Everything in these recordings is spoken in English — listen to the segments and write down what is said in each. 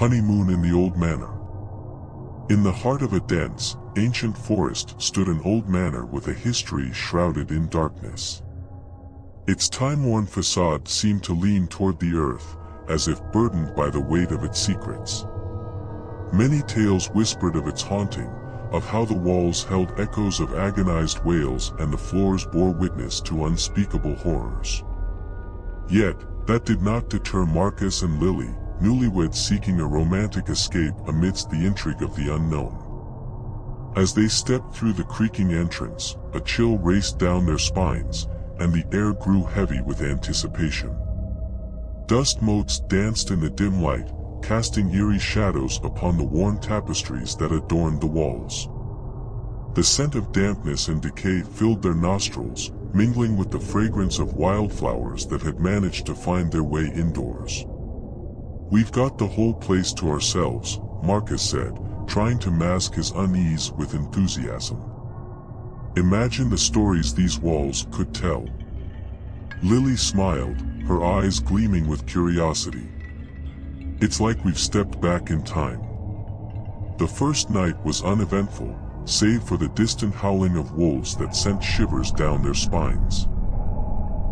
Honeymoon in the Old Manor. In the heart of a dense, ancient forest stood an old manor with a history shrouded in darkness. Its time-worn facade seemed to lean toward the earth, as if burdened by the weight of its secrets. Many tales whispered of its haunting, of how the walls held echoes of agonized wails and the floors bore witness to unspeakable horrors. Yet, that did not deter Marcus and Lily, newlyweds seeking a romantic escape amidst the intrigue of the unknown. As they stepped through the creaking entrance, a chill raced down their spines, and the air grew heavy with anticipation. Dust motes danced in the dim light, casting eerie shadows upon the worn tapestries that adorned the walls. The scent of dampness and decay filled their nostrils, mingling with the fragrance of wildflowers that had managed to find their way indoors. We've got the whole place to ourselves, Marcus said, trying to mask his unease with enthusiasm. Imagine the stories these walls could tell. Lily smiled, her eyes gleaming with curiosity. It's like we've stepped back in time. The first night was uneventful, save for the distant howling of wolves that sent shivers down their spines.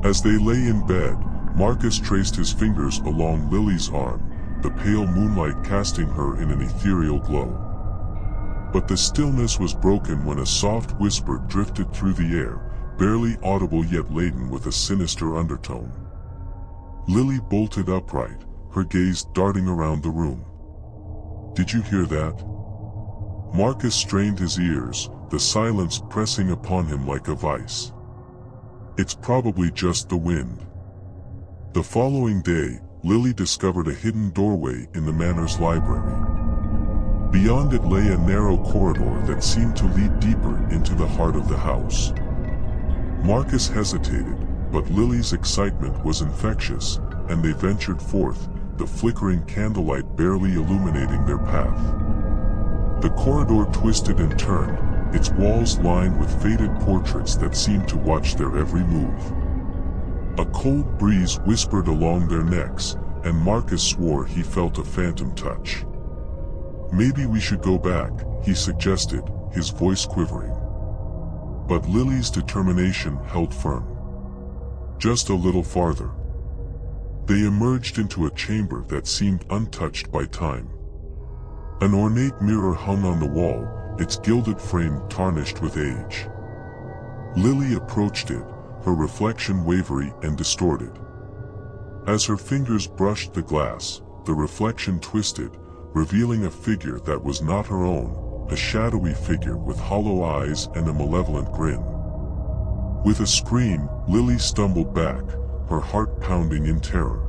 As they lay in bed, Marcus traced his fingers along Lily's arm, the pale moonlight casting her in an ethereal glow. But the stillness was broken when a soft whisper drifted through the air, barely audible yet laden with a sinister undertone. Lily bolted upright, her gaze darting around the room. Did you hear that? Marcus strained his ears, the silence pressing upon him like a vice. It's probably just the wind. The following day, Lily discovered a hidden doorway in the manor's library. Beyond it lay a narrow corridor that seemed to lead deeper into the heart of the house. Marcus hesitated, but Lily's excitement was infectious, and they ventured forth, the flickering candlelight barely illuminating their path. The corridor twisted and turned, its walls lined with faded portraits that seemed to watch their every move. A cold breeze whispered along their necks, and Marcus swore he felt a phantom touch. Maybe we should go back, he suggested, his voice quivering. But Lily's determination held firm. Just a little farther. They emerged into a chamber that seemed untouched by time. An ornate mirror hung on the wall, its gilded frame tarnished with age. Lily approached it, her reflection wavery and distorted. As her fingers brushed the glass, the reflection twisted, revealing a figure that was not her own, a shadowy figure with hollow eyes and a malevolent grin. With a scream, Lily stumbled back, her heart pounding in terror.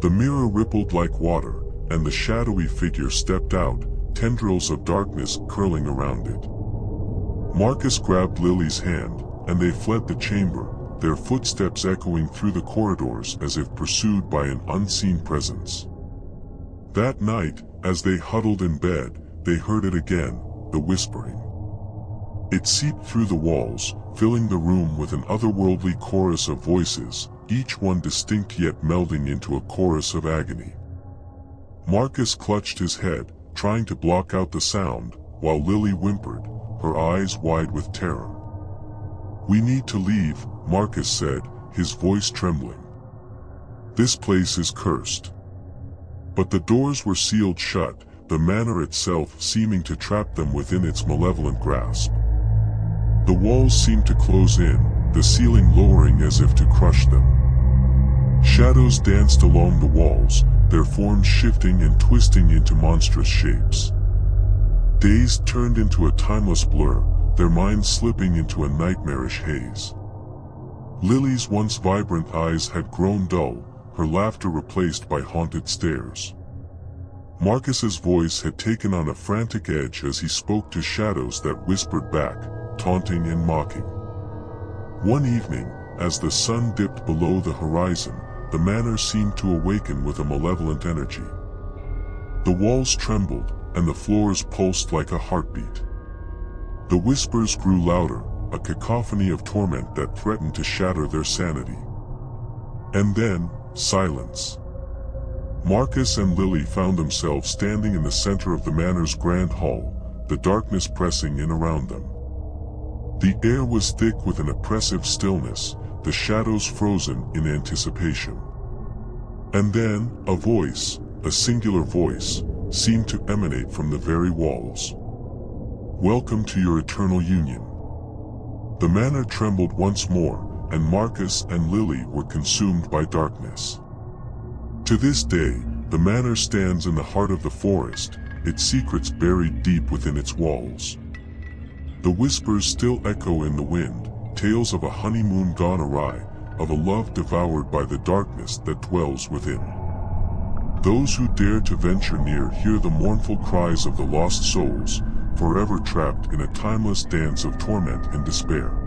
The mirror rippled like water, and the shadowy figure stepped out, tendrils of darkness curling around it. Marcus grabbed Lily's hand, and they fled the chamber, their footsteps echoing through the corridors as if pursued by an unseen presence. That night, as they huddled in bed, they heard it again, the whispering. It seeped through the walls, filling the room with an otherworldly chorus of voices, each one distinct yet melding into a chorus of agony. Marcus clutched his head, trying to block out the sound, while Lily whimpered, her eyes wide with terror. We need to leave, Marcus said, his voice trembling. This place is cursed. But the doors were sealed shut, the manor itself seeming to trap them within its malevolent grasp. The walls seemed to close in, the ceiling lowering as if to crush them. Shadows danced along the walls, their forms shifting and twisting into monstrous shapes. Days turned into a timeless blur, their minds slipping into a nightmarish haze. Lily's once vibrant eyes had grown dull, her laughter replaced by haunted stares. Marcus's voice had taken on a frantic edge as he spoke to shadows that whispered back, taunting and mocking. One evening, as the sun dipped below the horizon, the manor seemed to awaken with a malevolent energy. The walls trembled, and the floors pulsed like a heartbeat. The whispers grew louder, a cacophony of torment that threatened to shatter their sanity. And then, silence. Marcus and Lily found themselves standing in the center of the manor's grand hall, the darkness pressing in around them. The air was thick with an oppressive stillness, the shadows frozen in anticipation. And then, a voice, a singular voice, seemed to emanate from the very walls. Welcome to your eternal union. The manor trembled once more, and Marcus and Lily were consumed by darkness. To this day, the manor stands in the heart of the forest, its secrets buried deep within its walls. The whispers still echo in the wind, tales of a honeymoon gone awry, of a love devoured by the darkness that dwells within. Those who dare to venture near hear the mournful cries of the lost souls, forever trapped in a timeless dance of torment and despair.